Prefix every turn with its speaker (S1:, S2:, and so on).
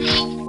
S1: you